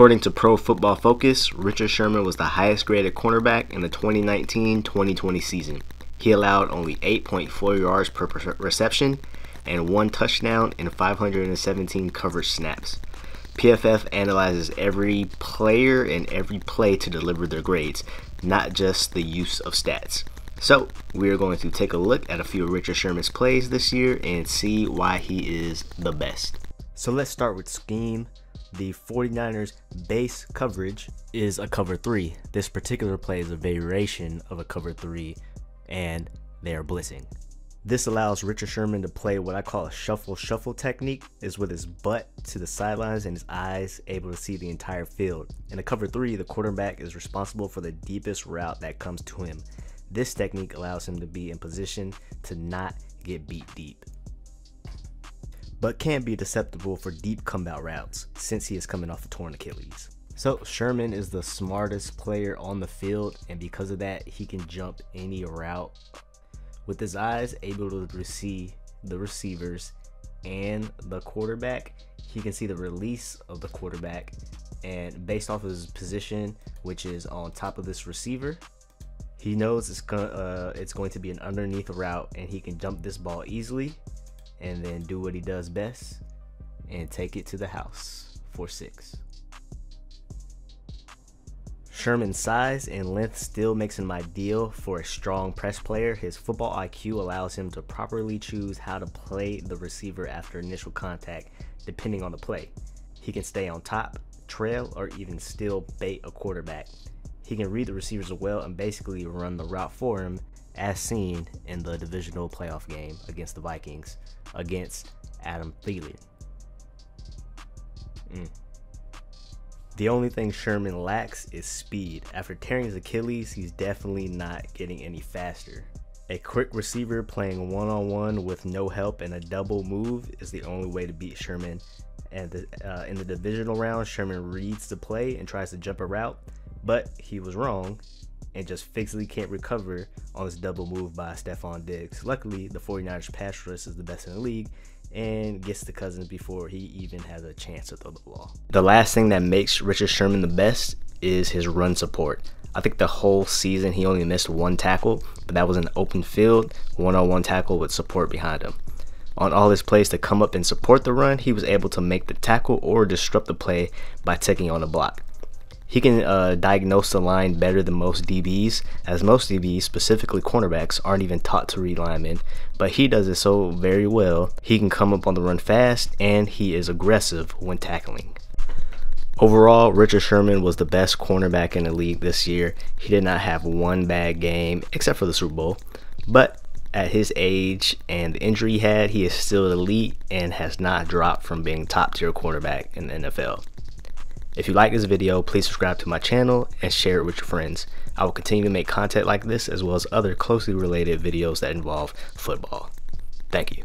According to Pro Football Focus, Richard Sherman was the highest graded cornerback in the 2019 2020 season. He allowed only 8.4 yards per reception and one touchdown in 517 coverage snaps. PFF analyzes every player and every play to deliver their grades, not just the use of stats. So, we are going to take a look at a few of Richard Sherman's plays this year and see why he is the best. So, let's start with scheme. The 49ers base coverage is a cover 3. This particular play is a variation of a cover 3 and they are blitzing. This allows Richard Sherman to play what I call a shuffle shuffle technique, is with his butt to the sidelines and his eyes able to see the entire field. In a cover three, the quarterback is responsible for the deepest route that comes to him. This technique allows him to be in position to not get beat deep, but can be susceptible for deep comeback routes since he is coming off a torn Achilles. So Sherman is the smartest player on the field, and because of that, he can jump any route with his eyes able to see the receivers and the quarterback. He can see the release of the quarterback, and based off of his position, which is on top of this receiver, he knows it's uh, it's going to be an underneath route, and he can jump this ball easily, and then do what he does best, and take it to the house for six. Sherman's size and length still makes him ideal for a strong press player. His football IQ allows him to properly choose how to play the receiver after initial contact, depending on the play. He can stay on top, trail, or even still bait a quarterback. He can read the receivers well and basically run the route for him, as seen in the divisional playoff game against the Vikings against Adam Thielen. Mm. The only thing Sherman lacks is speed. After tearing his Achilles, he's definitely not getting any faster. A quick receiver playing one on one with no help and a double move is the only way to beat Sherman. And the, uh, in the divisional round, Sherman reads the play and tries to jump a route, but he was wrong and just physically can't recover on this double move by Stefon Diggs. Luckily, the 49ers pass rush is the best in the league, and gets to Cousins before he even has a chance to throw the ball. The last thing that makes Richard Sherman the best is his run support. I think the whole season he only missed one tackle, but that was an open field, one on one tackle with support behind him. On all his plays to come up and support the run, he was able to make the tackle or disrupt the play by taking on a block. He can uh, diagnose the line better than most DBs, as most DBs, specifically cornerbacks, aren't even taught to read linemen, but he does it so very well. He can come up on the run fast, and he is aggressive when tackling. Overall, Richard Sherman was the best cornerback in the league this year. He did not have one bad game, except for the Super Bowl, but at his age and the injury he had, he is still elite and has not dropped from being top tier quarterback in the NFL. If you like this video, please subscribe to my channel and share it with your friends. I will continue to make content like this as well as other closely related videos that involve football. Thank you.